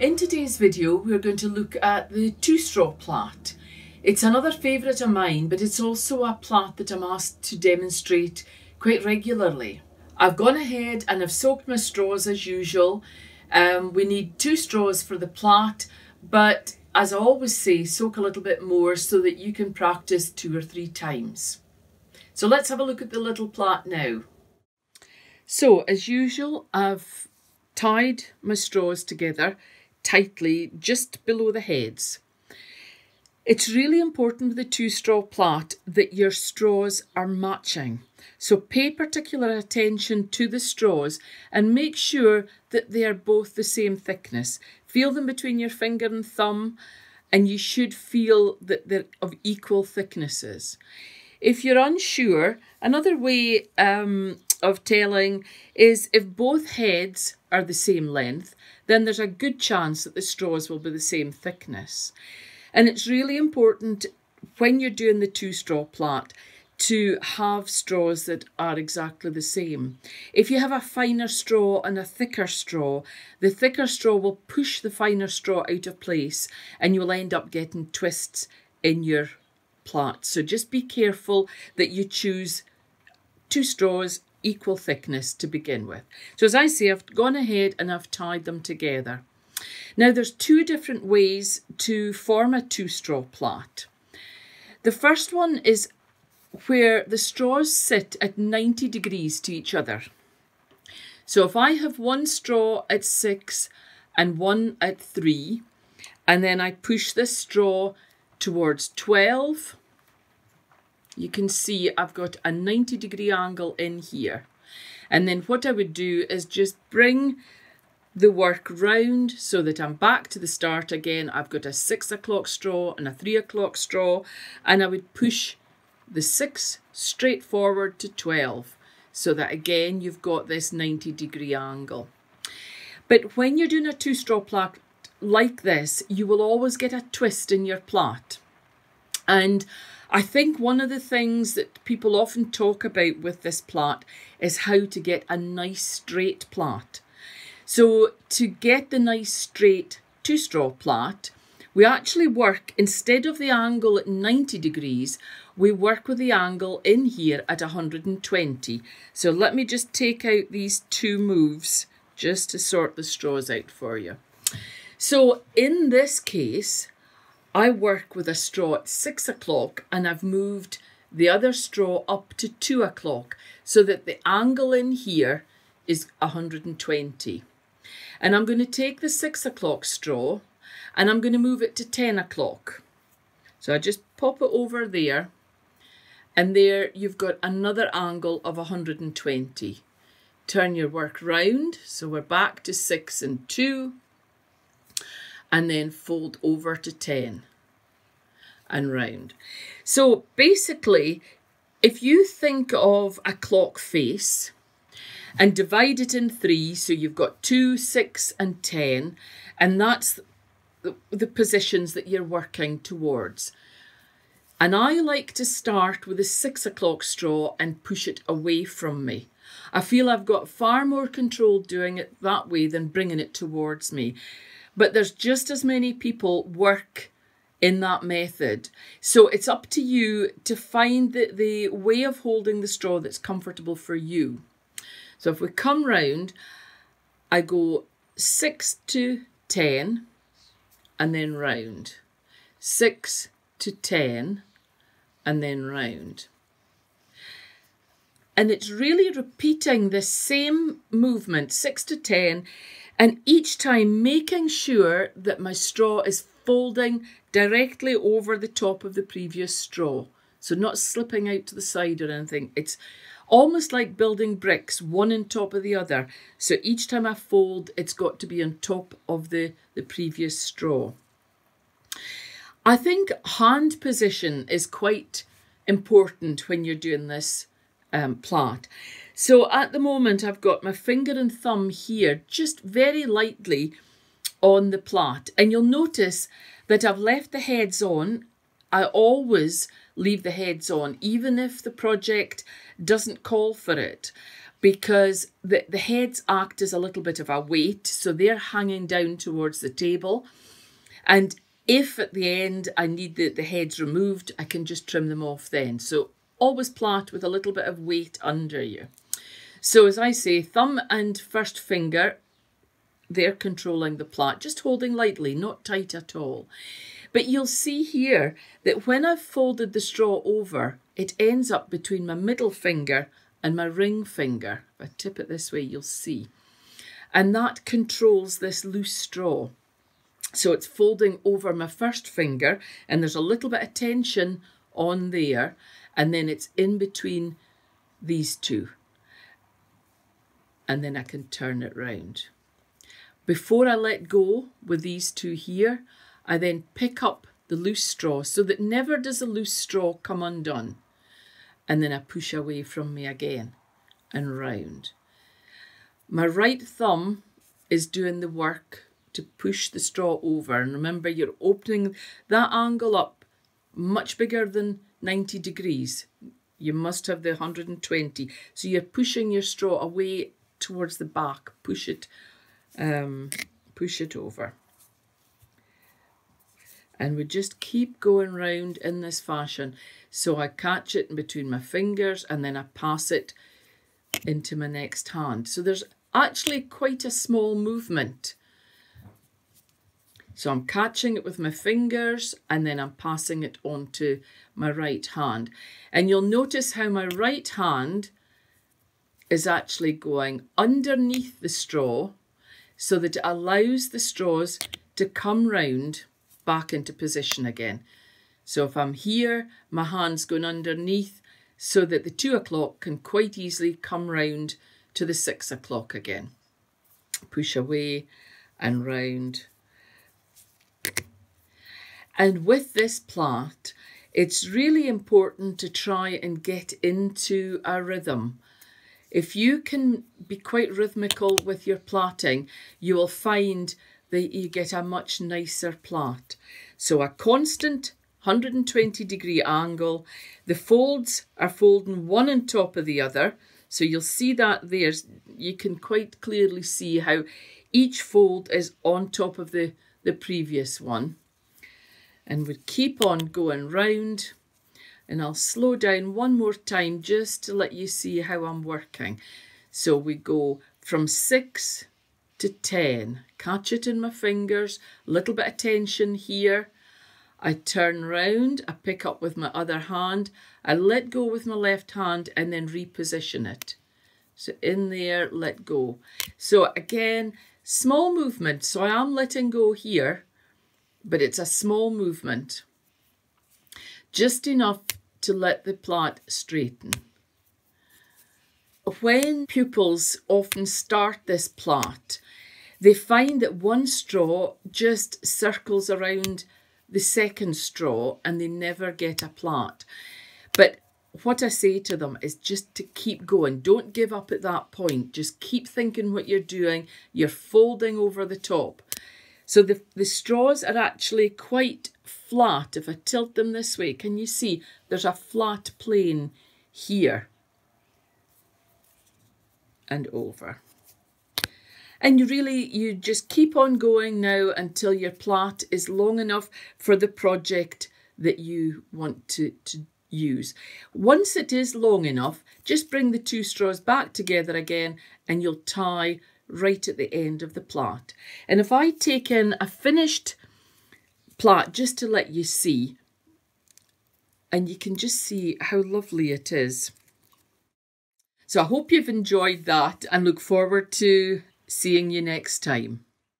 In today's video, we're going to look at the two-straw plait. It's another favourite of mine, but it's also a plait that I'm asked to demonstrate quite regularly. I've gone ahead and I've soaked my straws as usual. Um, we need two straws for the plait, but as I always say, soak a little bit more so that you can practice two or three times. So let's have a look at the little plait now. So as usual, I've tied my straws together tightly just below the heads. It's really important with the two straw plait that your straws are matching. So pay particular attention to the straws and make sure that they are both the same thickness. Feel them between your finger and thumb and you should feel that they're of equal thicknesses. If you're unsure, another way um, of telling is if both heads are the same length, then there's a good chance that the straws will be the same thickness. And it's really important when you're doing the two straw plait to have straws that are exactly the same. If you have a finer straw and a thicker straw, the thicker straw will push the finer straw out of place and you'll end up getting twists in your plait. So just be careful that you choose two straws equal thickness to begin with. So as I say, I've gone ahead and I've tied them together. Now there's two different ways to form a two straw plait. The first one is where the straws sit at 90 degrees to each other. So if I have one straw at six and one at three, and then I push this straw towards 12, you can see I've got a 90 degree angle in here. And then what I would do is just bring the work round so that I'm back to the start again. I've got a six o'clock straw and a three o'clock straw and I would push the six straight forward to 12 so that again you've got this 90 degree angle. But when you're doing a two straw plait like this, you will always get a twist in your plait. And I think one of the things that people often talk about with this plait is how to get a nice straight plait. So to get the nice straight two straw plait, we actually work, instead of the angle at 90 degrees, we work with the angle in here at 120. So let me just take out these two moves just to sort the straws out for you. So in this case, I work with a straw at six o'clock and I've moved the other straw up to two o'clock so that the angle in here is 120. And I'm going to take the six o'clock straw and I'm going to move it to 10 o'clock. So I just pop it over there and there you've got another angle of 120. Turn your work round. So we're back to six and two and then fold over to 10 and round. So basically, if you think of a clock face and divide it in three, so you've got two, six and 10, and that's the, positions that you're working towards. And I like to start with a six o'clock straw and push it away from me. I feel I've got far more control doing it that way than bringing it towards me. But there's just as many people work in that method. So it's up to you to find the, the way of holding the straw that's comfortable for you. So if we come round, I go 6 to 10 and then round. 6 to 10 and then round. And it's really repeating the same movement, 6 to 10, and each time making sure that my straw is folding directly over the top of the previous straw. So not slipping out to the side or anything. It's almost like building bricks, one on top of the other. So each time I fold, it's got to be on top of the, the previous straw. I think hand position is quite important when you're doing this um, plait. So at the moment, I've got my finger and thumb here, just very lightly on the plait. And you'll notice that I've left the heads on. I always leave the heads on, even if the project doesn't call for it. because the, the heads act as a little bit of a weight, so they're hanging down towards the table. And if at the end I need the, the heads removed, I can just trim them off then. So always plait with a little bit of weight under you. So as I say, thumb and first finger, they're controlling the plait, just holding lightly, not tight at all. But you'll see here that when I've folded the straw over, it ends up between my middle finger and my ring finger. If I tip it this way, you'll see. And that controls this loose straw. So it's folding over my first finger and there's a little bit of tension on there and then it's in between these two. And then I can turn it round. Before I let go with these two here, I then pick up the loose straw so that never does a loose straw come undone. And then I push away from me again and round. My right thumb is doing the work to push the straw over. And remember, you're opening that angle up much bigger than 90 degrees. You must have the 120. So you're pushing your straw away towards the back. Push it, um, push it over and we just keep going round in this fashion. So I catch it in between my fingers and then I pass it into my next hand. So there's actually quite a small movement. So I'm catching it with my fingers and then I'm passing it on to my right hand. And you'll notice how my right hand is actually going underneath the straw so that it allows the straws to come round back into position again. So if I'm here, my hand's going underneath so that the two o'clock can quite easily come round to the six o'clock again. Push away and round. And with this plait, it's really important to try and get into a rhythm. If you can be quite rhythmical with your plaiting, you will find that you get a much nicer plait. So a constant 120 degree angle. The folds are folding one on top of the other. So you'll see that there. You can quite clearly see how each fold is on top of the, the previous one. And we keep on going round. And I'll slow down one more time just to let you see how I'm working. So we go from six to 10. Catch it in my fingers, a little bit of tension here. I turn round, I pick up with my other hand, I let go with my left hand and then reposition it. So in there, let go. So again, small movement. So I am letting go here, but it's a small movement. Just enough to let the plait straighten. When pupils often start this plait, they find that one straw just circles around the second straw and they never get a plait. But what I say to them is just to keep going. Don't give up at that point. Just keep thinking what you're doing. You're folding over the top. So the, the straws are actually quite flat. If I tilt them this way, can you see there's a flat plane here and over. And you really, you just keep on going now until your plait is long enough for the project that you want to, to use. Once it is long enough, just bring the two straws back together again and you'll tie right at the end of the plait. And if I take in a finished plait just to let you see, and you can just see how lovely it is. So I hope you've enjoyed that and look forward to seeing you next time.